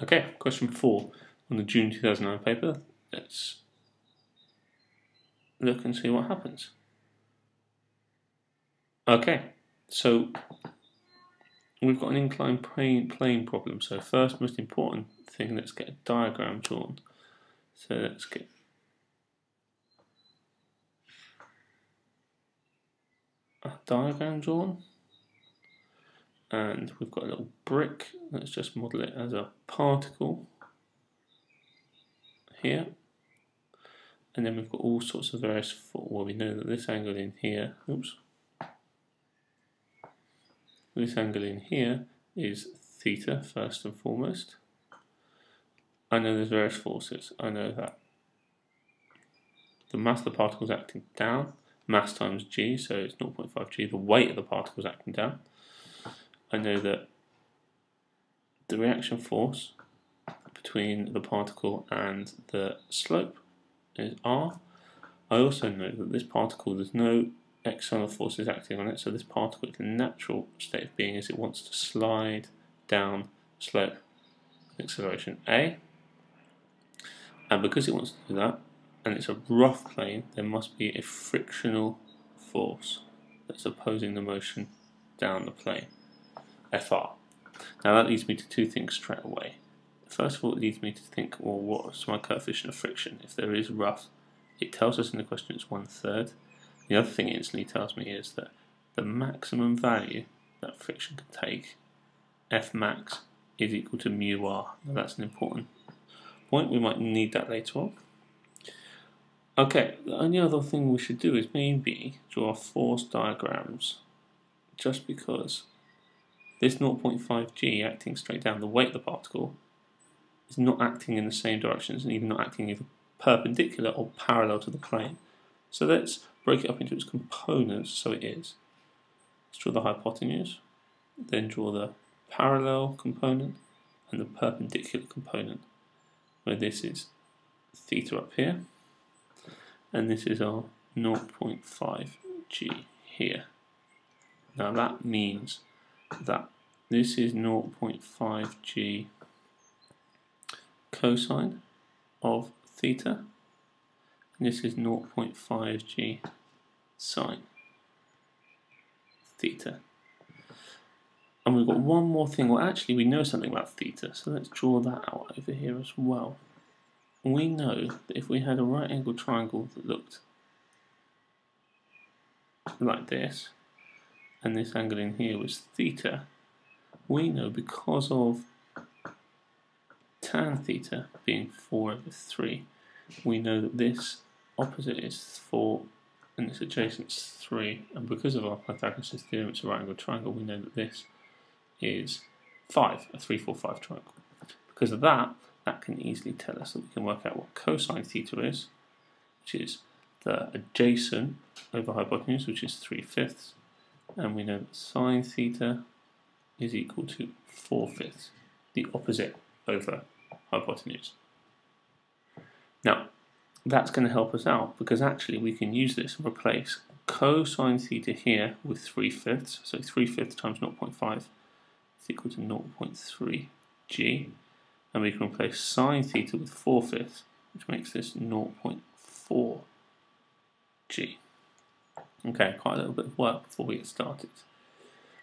Okay, question four on the June 2009 paper. Let's look and see what happens. Okay, so we've got an inclined plane, plane problem. So first most important thing, let's get a diagram drawn. So let's get a diagram drawn and we've got a little brick. Let's just model it as a particle here. And then we've got all sorts of various well we know that this angle in here oops. This angle in here is theta first and foremost. I know there's various forces. I know that the mass of the particle is acting down mass times g so it's 0.5 g the weight of the particle is acting down I know that the reaction force between the particle and the slope is r. I also know that this particle, there's no external forces acting on it, so this particle, its natural state of being is it wants to slide down slope acceleration a. And because it wants to do that, and it's a rough plane, there must be a frictional force that's opposing the motion down the plane. FR. Now that leads me to two things straight away. First of all, it leads me to think, well, what's my coefficient of friction? If there is rough, it tells us in the question it's one third. The other thing it instantly tells me is that the maximum value that friction can take, F max, is equal to mu r. Now that's an important point. We might need that later on. Okay, the only other thing we should do is maybe draw force diagrams just because this 0.5 g acting straight down the weight of the particle is not acting in the same direction, it's even not acting either perpendicular or parallel to the plane. So let's break it up into its components so it is. Let's draw the hypotenuse, then draw the parallel component and the perpendicular component, where this is theta up here, and this is our 0.5 g here. Now that means that this is 0.5 g cosine of theta and this is 0.5 g sine theta. And we've got one more thing. Well actually we know something about theta so let's draw that out over here as well. We know that if we had a right angle triangle that looked like this and this angle in here was theta, we know because of tan theta being 4 over 3, we know that this opposite is 4 and this adjacent is 3, and because of our Pythagoras' theorem, it's a right angle triangle, we know that this is 5, a 3, 4, 5 triangle. Because of that, that can easily tell us that we can work out what cosine theta is, which is the adjacent over hypotenuse, which is 3 fifths, and we know that sine theta is equal to 4 fifths, the opposite over uh, hypotenuse. Now, that's going to help us out because actually we can use this and replace cosine theta here with 3 fifths, so 3 fifths times 0.5 is equal to 0.3 g, and we can replace sine theta with 4 fifths, which makes this 0.4 g. Okay, quite a little bit of work before we get started.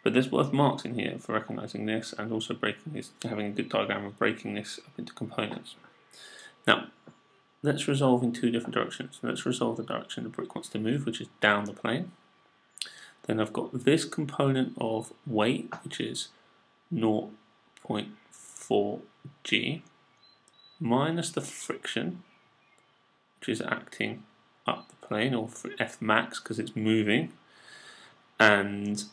But there's worth marks in here for recognizing this and also breaking this, having a good diagram of breaking this up into components. Now, let's resolve in two different directions. Let's resolve the direction the brick wants to move, which is down the plane. Then I've got this component of weight, which is 0.4 g, minus the friction, which is acting up the plane, or F max because it's moving, and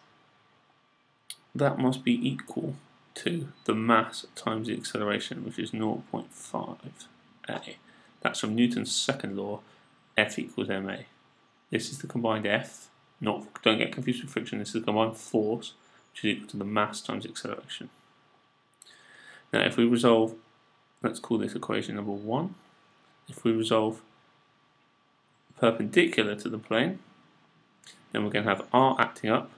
that must be equal to the mass times the acceleration, which is 0.5 a. That's from Newton's second law, F equals ma. This is the combined F, not don't get confused with friction, this is the combined force, which is equal to the mass times acceleration. Now if we resolve, let's call this equation number one. If we resolve perpendicular to the plane, then we're going to have R acting up,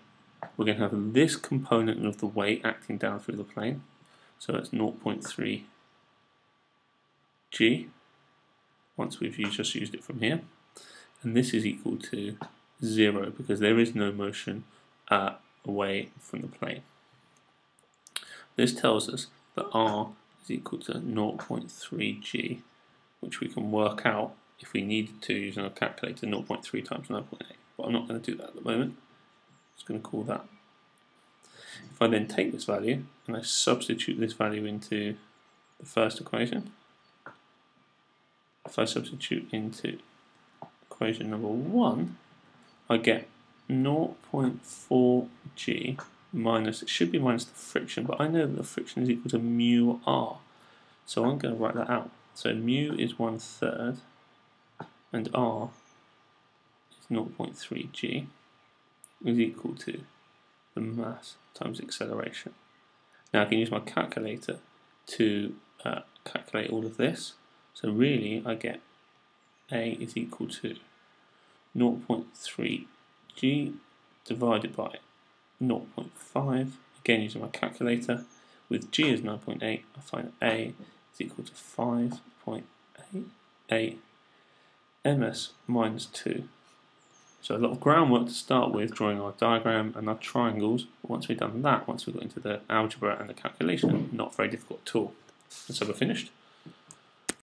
we're going to have this component of the weight acting down through the plane, so that's 0.3 g. Once we've used, just used it from here. And this is equal to 0 because there is no motion uh, away from the plane. This tells us that r is equal to 0.3 g which we can work out if we needed to using a calculator 0.3 times 9.8 but I'm not going to do that at the moment. I'm just going to call that. If I then take this value and I substitute this value into the first equation, if I substitute into equation number 1, I get 0.4g minus, it should be minus the friction, but I know that the friction is equal to mu r. So I'm going to write that out. So mu is one third, and r is 0.3g is equal to the mass times acceleration. Now I can use my calculator to uh, calculate all of this. So really I get a is equal to 0.3 g divided by 0.5, again using my calculator. With g as 9.8, I find a is equal to 5.88 ms minus 2. So a lot of groundwork to start with, drawing our diagram and our triangles. Once we've done that, once we've got into the algebra and the calculation, not very difficult at all. And so we're finished.